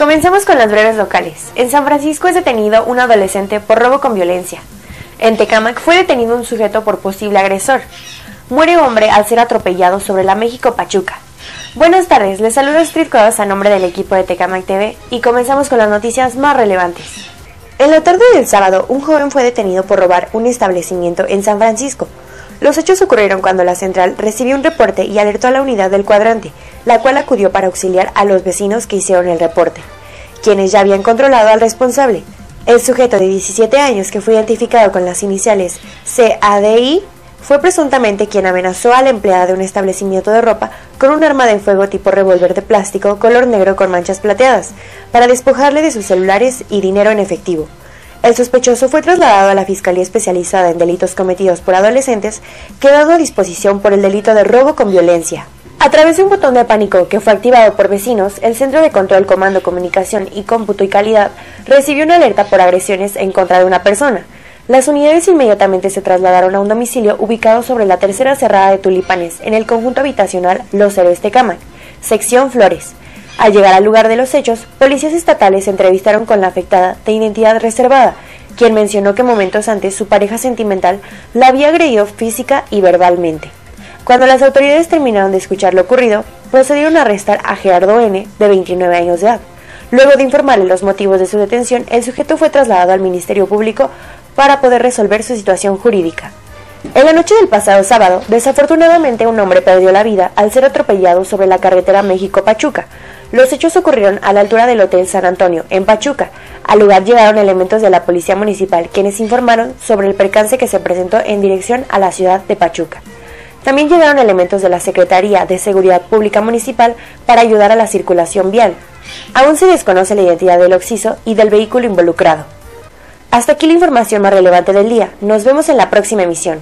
Comenzamos con las breves locales. En San Francisco es detenido un adolescente por robo con violencia. En Tecamac fue detenido un sujeto por posible agresor. Muere hombre al ser atropellado sobre la México Pachuca. Buenas tardes, les saludo Street Codos a nombre del equipo de Tecamac TV y comenzamos con las noticias más relevantes. En la tarde del sábado, un joven fue detenido por robar un establecimiento en San Francisco. Los hechos ocurrieron cuando la central recibió un reporte y alertó a la unidad del cuadrante, la cual acudió para auxiliar a los vecinos que hicieron el reporte, quienes ya habían controlado al responsable. El sujeto de 17 años, que fue identificado con las iniciales CADI, fue presuntamente quien amenazó a la empleada de un establecimiento de ropa con un arma de fuego tipo revólver de plástico color negro con manchas plateadas, para despojarle de sus celulares y dinero en efectivo. El sospechoso fue trasladado a la Fiscalía Especializada en Delitos Cometidos por Adolescentes, quedando a disposición por el delito de robo con violencia. A través de un botón de pánico que fue activado por vecinos, el Centro de Control, Comando, Comunicación y Cómputo y Calidad recibió una alerta por agresiones en contra de una persona. Las unidades inmediatamente se trasladaron a un domicilio ubicado sobre la tercera cerrada de Tulipanes, en el conjunto habitacional Los Héroes Tecamac, sección Flores. Al llegar al lugar de los hechos, policías estatales entrevistaron con la afectada de identidad reservada, quien mencionó que momentos antes su pareja sentimental la había agredido física y verbalmente. Cuando las autoridades terminaron de escuchar lo ocurrido, procedieron a arrestar a Gerardo N., de 29 años de edad. Luego de informarle los motivos de su detención, el sujeto fue trasladado al Ministerio Público para poder resolver su situación jurídica. En la noche del pasado sábado, desafortunadamente un hombre perdió la vida al ser atropellado sobre la carretera México-Pachuca. Los hechos ocurrieron a la altura del Hotel San Antonio, en Pachuca. Al lugar llegaron elementos de la Policía Municipal, quienes informaron sobre el percance que se presentó en dirección a la ciudad de Pachuca. También llegaron elementos de la Secretaría de Seguridad Pública Municipal para ayudar a la circulación vial. Aún se desconoce la identidad del occiso y del vehículo involucrado. Hasta aquí la información más relevante del día. Nos vemos en la próxima emisión.